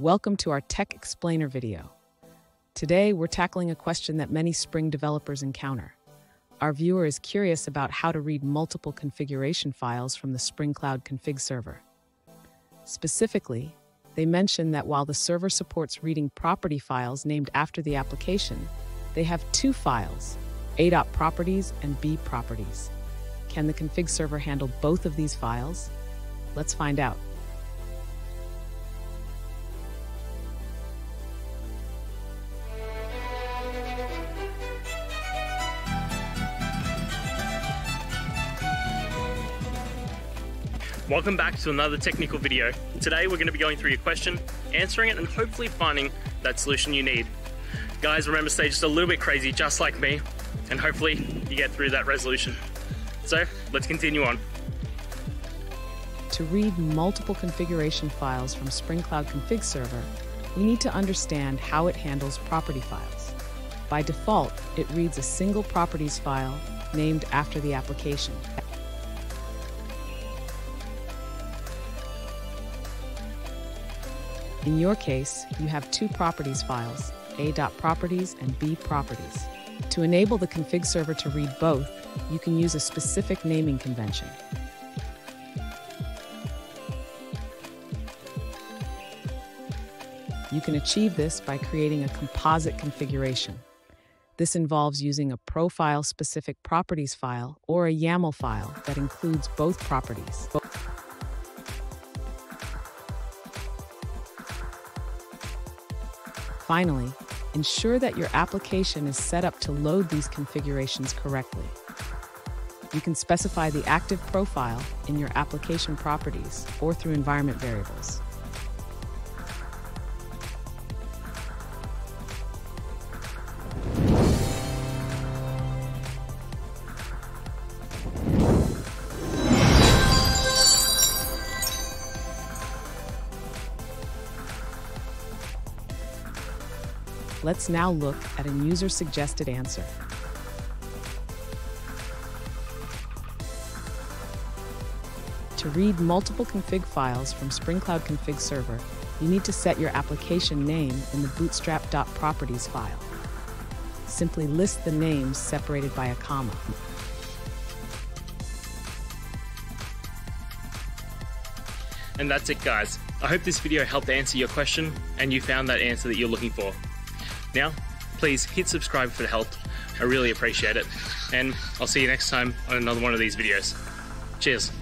Welcome to our Tech Explainer video. Today, we're tackling a question that many Spring developers encounter. Our viewer is curious about how to read multiple configuration files from the Spring Cloud config server. Specifically, they mention that while the server supports reading property files named after the application, they have two files, a.properties and b.properties. Can the config server handle both of these files? Let's find out. Welcome back to another technical video. Today we're going to be going through your question, answering it and hopefully finding that solution you need. Guys, remember stay just a little bit crazy just like me and hopefully you get through that resolution. So let's continue on. To read multiple configuration files from Spring Cloud Config Server, we need to understand how it handles property files. By default, it reads a single properties file named after the application. In your case, you have two properties files, a.properties and b.properties. To enable the config server to read both, you can use a specific naming convention. You can achieve this by creating a composite configuration. This involves using a profile-specific properties file or a YAML file that includes both properties. Finally, ensure that your application is set up to load these configurations correctly. You can specify the active profile in your application properties or through environment variables. Let's now look at a user-suggested answer. To read multiple config files from Spring Cloud Config Server, you need to set your application name in the bootstrap.properties file. Simply list the names separated by a comma. And that's it guys. I hope this video helped answer your question and you found that answer that you're looking for. Now, please hit subscribe for the help. I really appreciate it. And I'll see you next time on another one of these videos. Cheers.